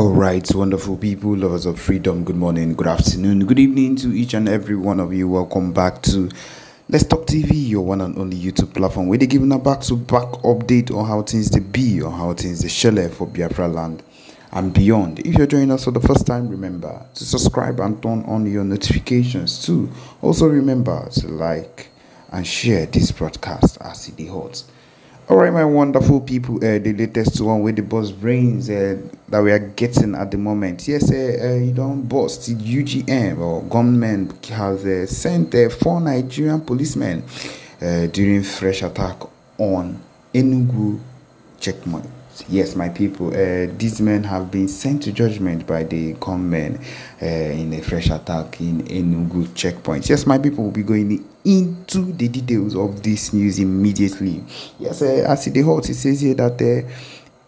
All right, wonderful people, lovers of freedom. Good morning, good afternoon, good evening to each and every one of you. Welcome back to Let's Talk TV, your one and only YouTube platform, where they're giving a back to back update on how things they be or how things they shell for Biafra land and beyond. If you're joining us for the first time, remember to subscribe and turn on your notifications too. Also, remember to like and share this broadcast as it hot. All right, my wonderful people, uh, the latest one with the boss brains uh, that we are getting at the moment. Yes, uh, you don't bust the UGM or gunmen has sent four Nigerian policemen during fresh attack on Enugu checkpoint. Yes, my people, uh, these men have been sent to judgment by the gunmen uh, in a fresh attack in Enugu checkpoint. Yes, my people will be going into the details of this news immediately. Yes, uh, as it hot, it says here that uh,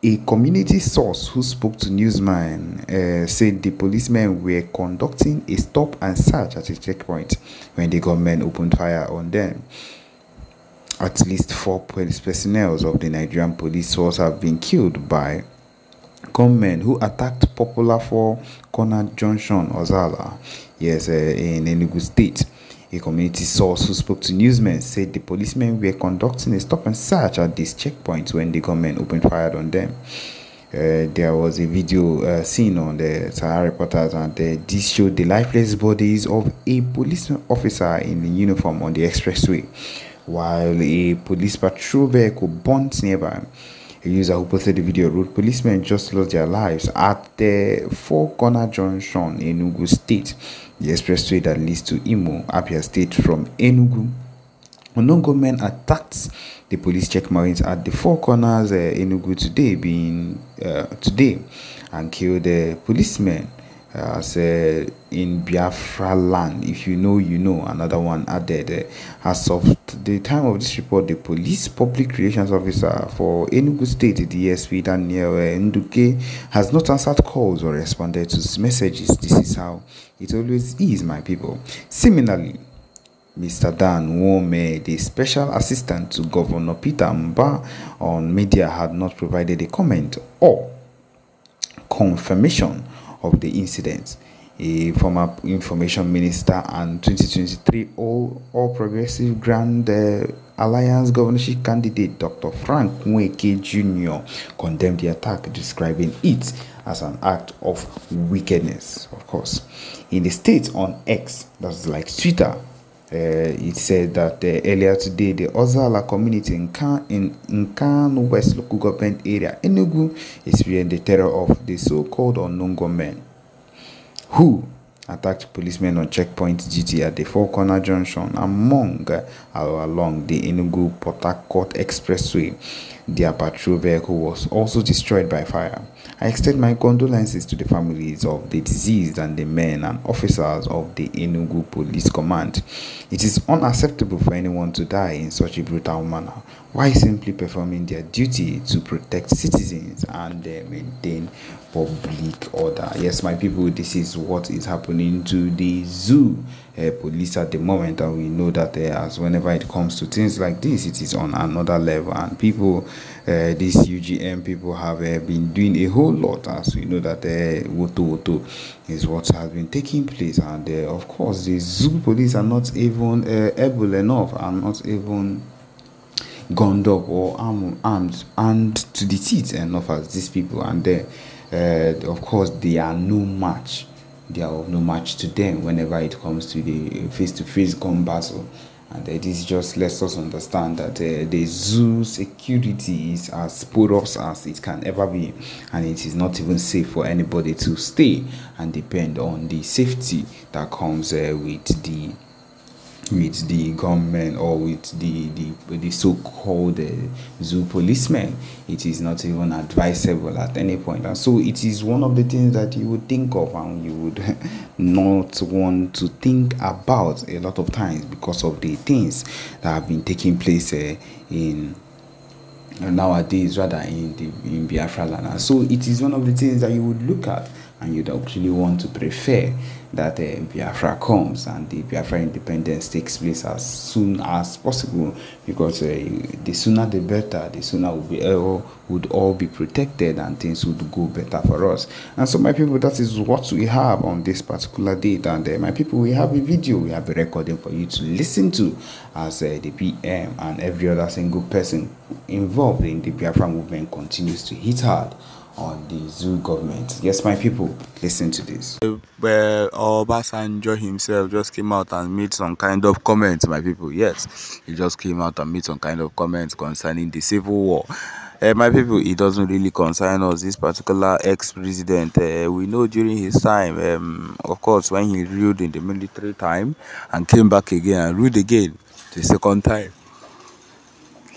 a community source who spoke to Newsman uh, said the policemen were conducting a stop and search at a checkpoint when the gunmen opened fire on them. At least four police personnel of the Nigerian police force have been killed by gunmen who attacked Popular for Corner Junction, Ozalla, yes, uh, in Enugu State. A community source who spoke to newsmen said the policemen were conducting a stop and search at this checkpoint when the gunmen opened fire on them. Uh, there was a video uh, seen on the Sahara reporters, and uh, this showed the lifeless bodies of a police officer in uniform on the expressway while a police patrol vehicle burnt nearby. A user who posted the video wrote, Policemen just lost their lives at the Four Corner Junction in Enugu State, the expressway that leads to Imo, Abia State from Enugu. Unknown gunmen attacked the police checkpoints at the Four Corners uh, Enugu today, being uh, today, and killed the policemen uh, as uh, in Biafra land. If you know, you know. Another one added. Uh, as of the time of this report, the police public relations officer for Enugu State, DSP Daniel uh, Ndukwe, has not answered calls or responded to messages. This is how it always is, my people. Similarly, Mr. Dan Nwomeh, the special assistant to Governor Peter Mbah on media, had not provided a comment or confirmation of the incident. A former information minister and 2023 All, All Progressive Grand uh, Alliance governorship candidate Dr. Frank Nweke Jr. condemned the attack, describing it as an act of wickedness, of course. In the state on X, that's like Twitter, uh, it said that uh, earlier today the Ozalla community in Kan in, in Nkanu West local government area Enugu experienced the terror of the so-called unknown gunmen who attacked policemen on checkpoint duty at the Four Corner Junction among uh, along the Enugu Port Harcourt Expressway. Their patrol vehicle was also destroyed by fire. I extend my condolences to the families of the deceased and the men and officers of the Enugu Police Command. It is unacceptable for anyone to die in such a brutal manner while simply performing their duty to protect citizens and uh, maintain public order. Yes, my people, this is what is happening to the zoo. Uh, police at the moment, and we know that uh, as whenever it comes to things like this, it is on another level, and people, uh, these UGM people have uh, been doing a whole lot, as we know that uh, Woto Woto is what has been taking place, and uh, of course, the zoo police are not even uh, able enough, and not even gunned up or armed, armed to the teeth enough as these people and then uh, of course they are no match. They are of no match to them whenever it comes to the face-to-face gun battle and this just lets us understand that uh, the zoo security is as porous as it can ever be and it is not even safe for anybody to stay and depend on the safety that comes uh, with the with the government or with the the, the so-called uh, zoo policemen it is not even advisable at any point and so it is one of the things that you would think of and you would not want to think about a lot of times because of the things that have been taking place uh, in nowadays rather in the in Biafra land. And so it is one of the things that you would look at and you'd actually want to prefer that uh, Biafra comes and the Biafra independence takes place as soon as possible because uh, the sooner the better, the sooner we be, uh, would all be protected and things would go better for us. And so, my people, that is what we have on this particular date. And uh, my people, we have a video, we have a recording for you to listen to as uh, the PM and every other single person involved in the Biafra movement continues to hit hard on the zoo government. Yes, my people, listen to this. Where Obasanjo himself just came out and made some kind of comments, my people. Yes, he just came out and made some kind of comments concerning the civil war. Uh, my people, it doesn't really concern us. This particular ex-president, uh, we know during his time, um, of course, when he ruled in the military time and came back again and ruled again the second time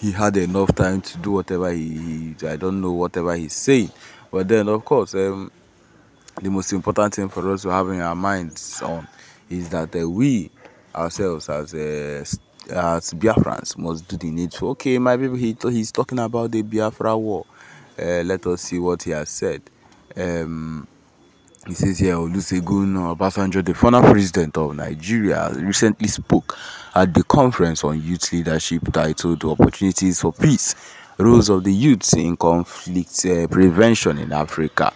he had enough time to do whatever he, he I don't know whatever he's saying. But then of course um, the most important thing for us to have in our minds on is that uh, we ourselves as uh, as Biafrans must do the needful. Okay, my people, he he's talking about the Biafra war. Uh, let us see what he has said. Um, he says here, Olusegun Obasanjo, the former president of Nigeria, recently spoke at the conference on youth leadership titled Opportunities for Peace, Roles of the Youth in Conflict uh, Prevention in Africa.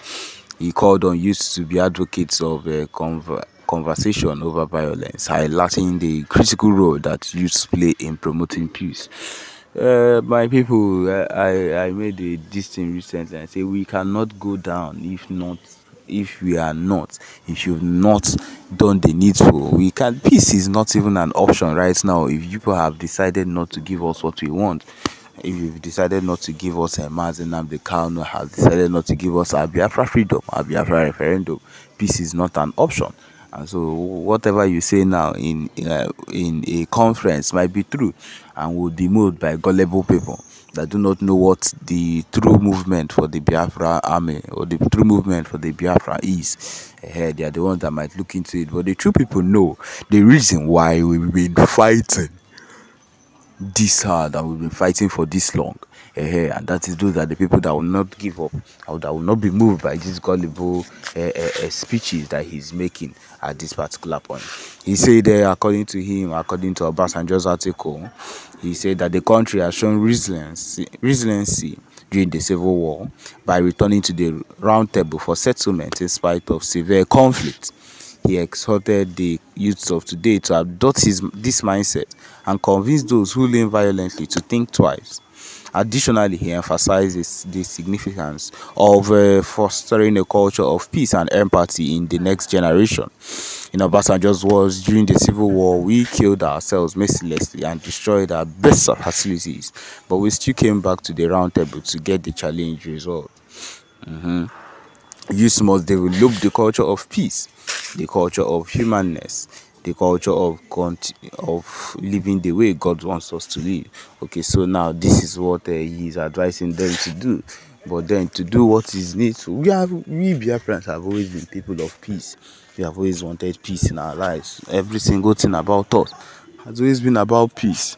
He called on youths to be advocates of uh, conver conversation over violence, highlighting the critical role that youths play in promoting peace. Uh, my people, I, I made a distinct recently. I say we cannot go down if not if we are not if you've not done the needful. We can peace is not even an option right now. If people have decided not to give us what we want if you've decided not to give us a Mazen the Kano has decided not to give us a Biafra freedom, a Biafra referendum, peace is not an option. And so whatever you say now in uh, in a conference might be true and will be moved by gullible people that do not know what the true movement for the Biafra army or the true movement for the Biafra is. Uh, they are the ones that might look into it. But the true people know the reason why we've been fighting this hard and we've been fighting for this long. Uh, and that is those are the people that will not give up or that will not be moved by these gullible uh, uh, speeches that he's making at this particular point. He said, according to him, according to Obasanjo's article, he said that the country has shown resiliency, resiliency during the civil war by returning to the round table for settlement in spite of severe conflict. He exhorted the youths of today to adopt his, this mindset and convince those who lean violently to think twice. Additionally, he emphasizes the significance of uh, fostering a culture of peace and empathy in the next generation. In Obasanjo's words, during the Civil War, we killed ourselves mercilessly and destroyed our best facilities, but we still came back to the round table to get the challenge resolved. Mm -hmm. Youth must develop the culture of peace, the culture of humanness, the culture of of living the way God wants us to live. Okay, so now this is what uh, He is advising them to do. But then to do what is needful, we have we Biafrans have always been people of peace. We have always wanted peace in our lives. Every single thing about us has always been about peace.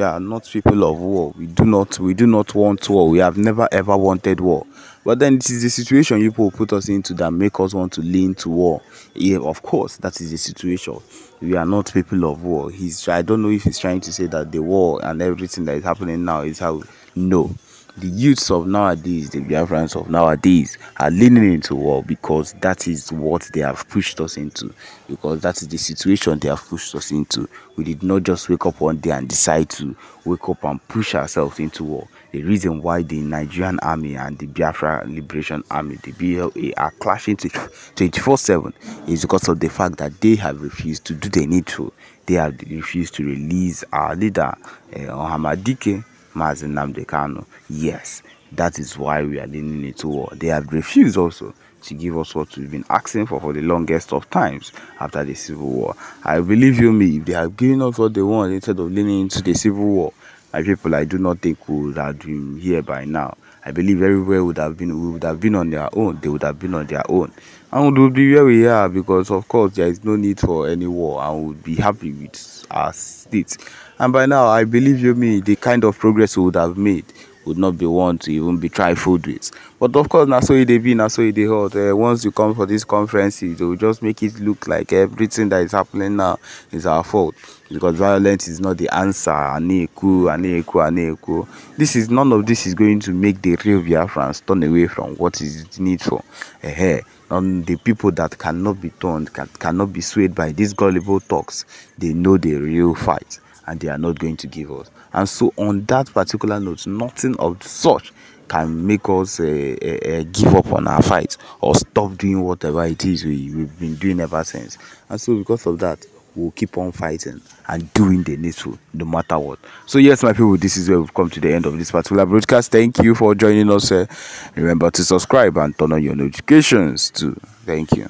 Are not people of war. We do not we do not want war. We have never ever wanted war. But then it is the situation people put us into that make us want to lean to war. Yeah, of course, that is the situation. We are not people of war. He's I don't know if he's trying to say that the war and everything that is happening now is how no the youths of nowadays, the Biafrans of nowadays, are leaning into war because that is what they have pushed us into. Because that is the situation they have pushed us into. We did not just wake up one day and decide to wake up and push ourselves into war. The reason why the Nigerian army and the Biafra Liberation Army, the BLA, are clashing 24 7 is because of the fact that they have refused to do the needful. They have refused to release our leader, uh, Ohamadike Mazi Nnamdi Kanu. Yes, that is why we are leaning into war. They have refused also to give us what we've been asking for for the longest of times after the civil war. I believe you me, if they have given us what they want instead of leaning into the civil war, my people, I do not think we would have been here by now. I believe everywhere would have been we would have been on their own. They would have been on their own, and we would be where we are because, of course, there is no need for any war, and we would be happy with our state. And by now, I believe you me, the kind of progress we would have made would not be one to even be trifled with. But of course, now so it be, now so it hot. Uh, once you come for these conferences, they will just make it look like everything that is happening now is our fault because violence is not the answer. Aneku, aneku, aneku. This is none of this is going to make the real Biafrans turn away from what is needful. Uh, on the people that cannot be turned, can, cannot be swayed by these gullible talks, they know the real fight and they are not going to give us. And so, on that particular note, nothing of such can make us uh, uh, give up on our fight or stop doing whatever it is we, we've been doing ever since. And so, because of that, we'll keep on fighting and doing the needful no matter what. So, yes, my people, this is where we've come to the end of this particular broadcast. Thank you for joining us. Uh, remember to subscribe and turn on your notifications too. Thank you.